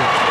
for